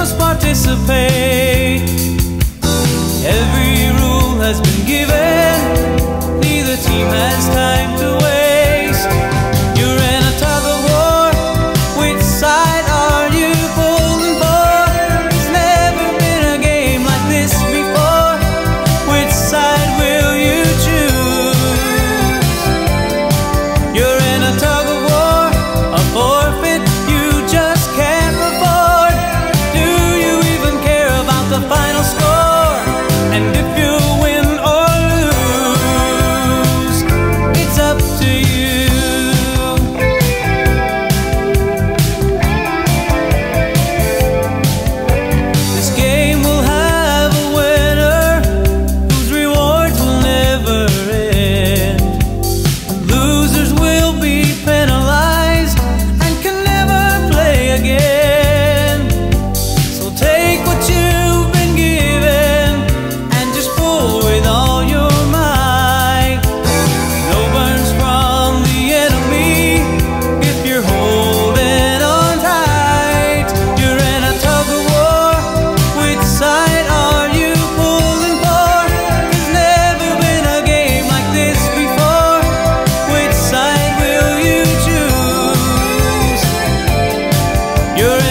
must participate. Every rule has been given. You're